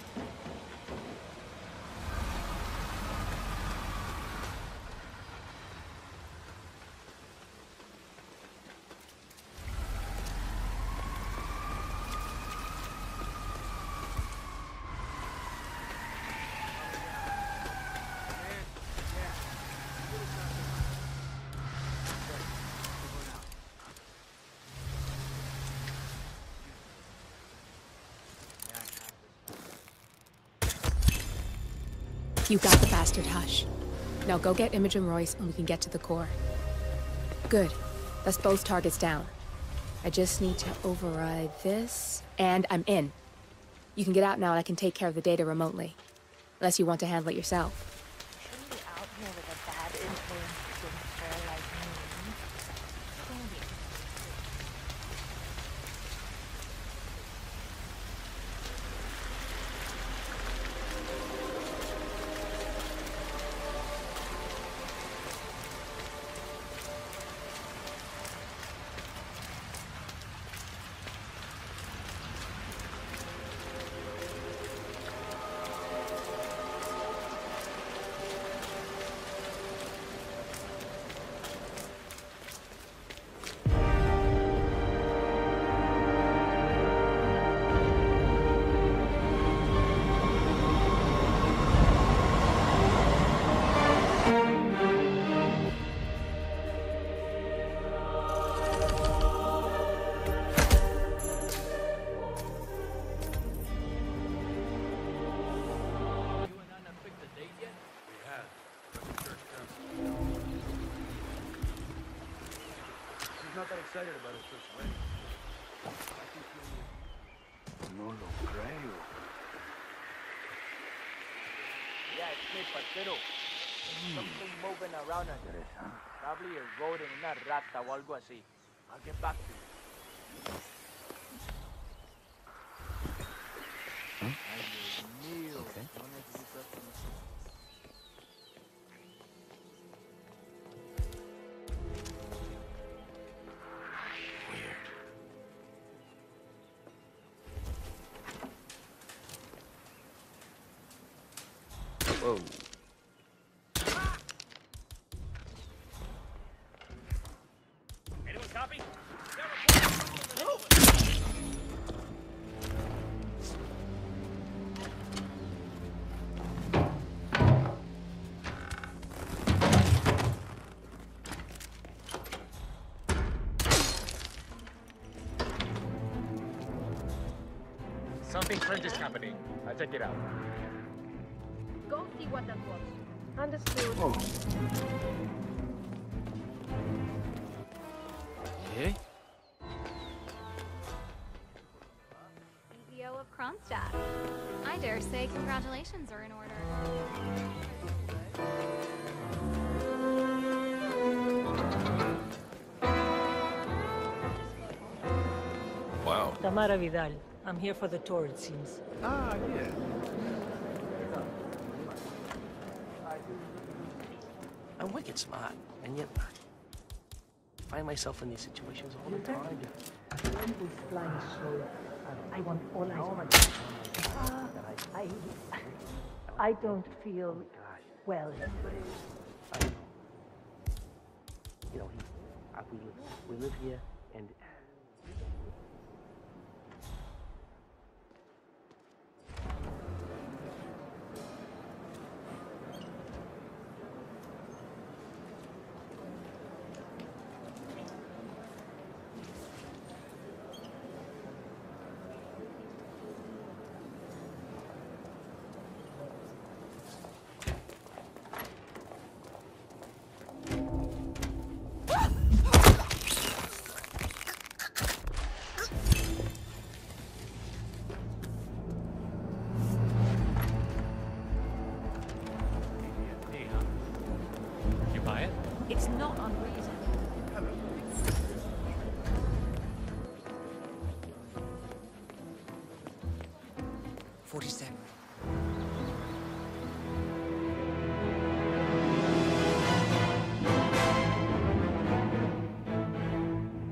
You got the bastard, hush. Now go get Imogen Royce and we can get to the core. Good. That's both targets down. I just need to override this, and I'm in. You can get out now and I can take care of the data remotely. Unless you want to handle it yourself. A rodent, una rata o algo así. I'll get back to you. Ay, Dios mío. No necesitas Whoa. Something strange is happening. I'll check it out. Go see what that was. Understood. Oh. Yeah? CEO of Kronstadt. I dare say congratulations are in order. Wow. Tamara Vidal. I'm here for the tour, it seems. Ah, yeah. I'm wicked smart, and yet I find myself in these situations all the time. Who's flying so I want all eyes on I, I don't feel well. You know, he, I, we, we live here, and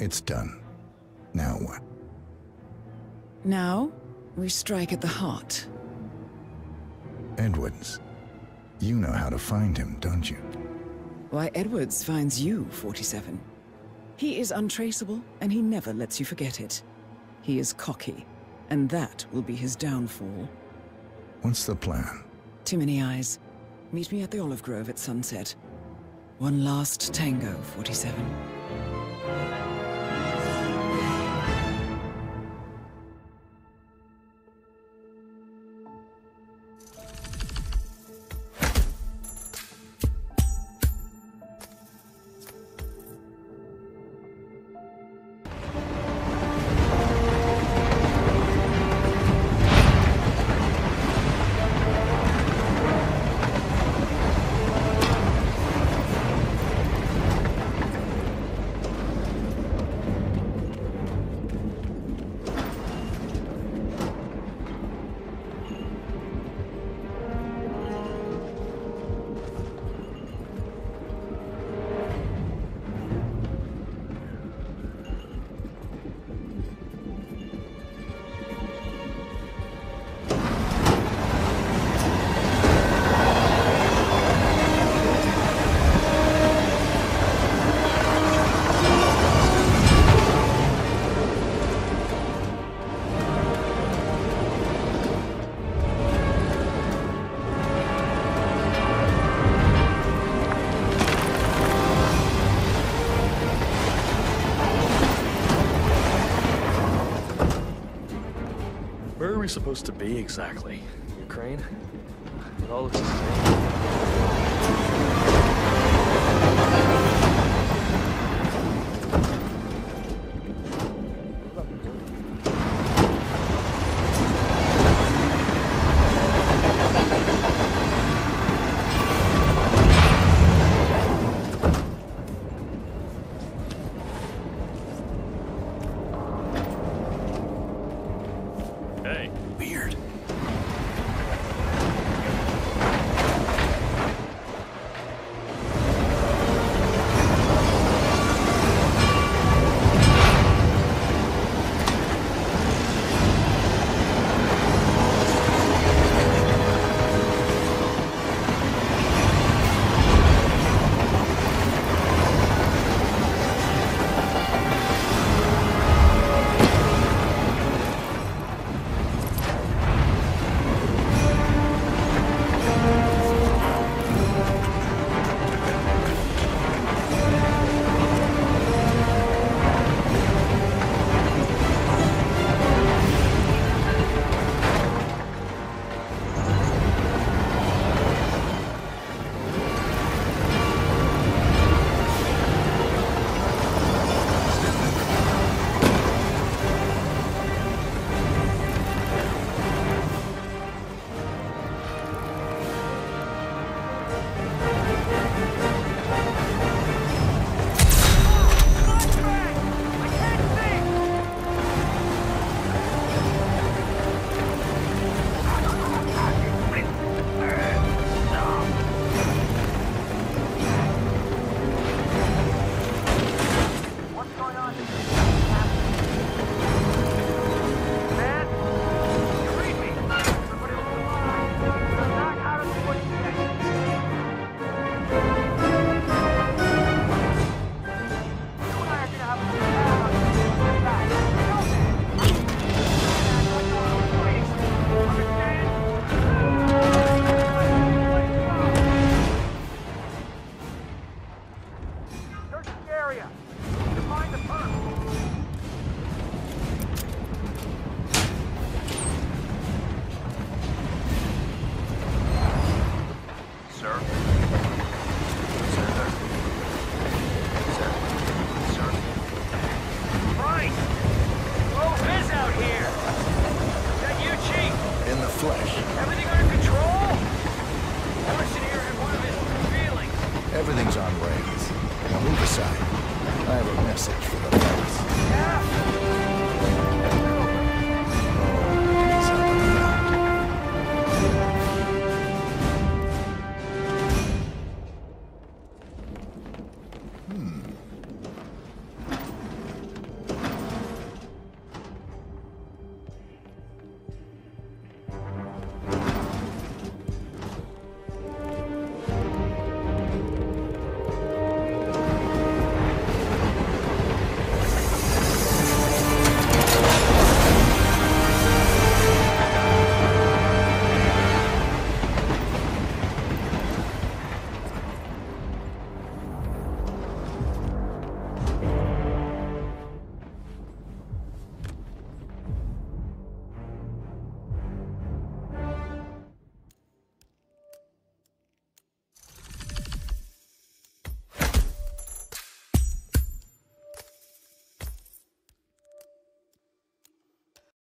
It's done. Now what? Now, we strike at the heart. Edwards. You know how to find him, don't you? Why, Edwards finds you, 47. He is untraceable, and he never lets you forget it. He is cocky, and that will be his downfall. What's the plan? Too many eyes. Meet me at the Olive Grove at sunset. One last tango, 47. Supposed to be exactly?